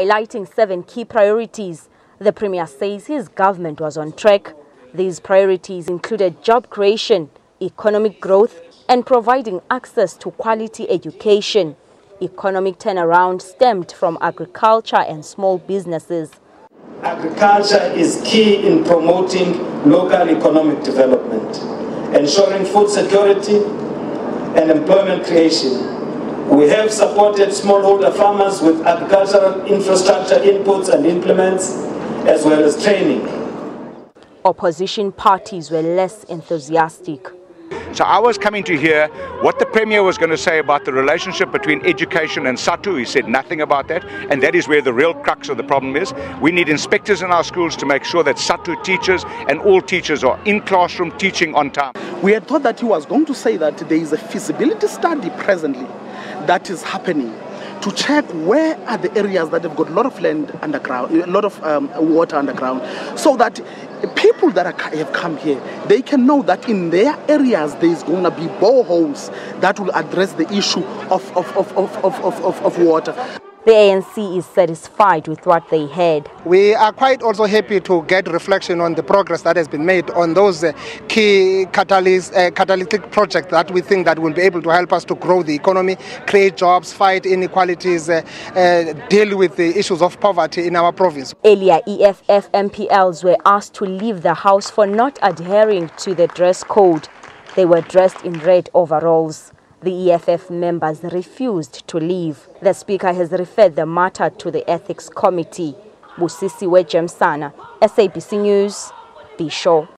Highlighting seven key priorities, the Premier says his government was on track. These priorities included job creation, economic growth, and providing access to quality education. Economic turnaround stemmed from agriculture and small businesses. Agriculture is key in promoting local economic development, ensuring food security and employment creation. We have supported smallholder farmers with agricultural infrastructure inputs and implements, as well as training. Opposition parties were less enthusiastic. So I was coming to hear what the Premier was going to say about the relationship between education and SADTU. He said nothing about that, and that is where the real crux of the problem is. We need inspectors in our schools to make sure that SADTU teachers and all teachers are in classroom teaching on time. We had thought that he was going to say that there is a feasibility study presently that is happening to check where are the areas that have got a lot of land underground, a lot of um, water underground, so that people that are, have come here, they can know that in their areas there's going to be boreholes that will address the issue of, of, of, of, of, of, of water. The ANC is satisfied with what they had. We are quite also happy to get reflection on the progress that has been made on those uh, key catalyst, uh, catalytic projects that we think that will be able to help us to grow the economy, create jobs, fight inequalities, uh, uh deal with the issues of poverty in our province. Earlier, EFF MPLs were asked to leave the house for not adhering to the dress code. They were dressed in red overalls. The EFF members refused to leave. The Speaker has referred the matter to the Ethics Committee. Busisi Wejemsana, SABC News, Bisho.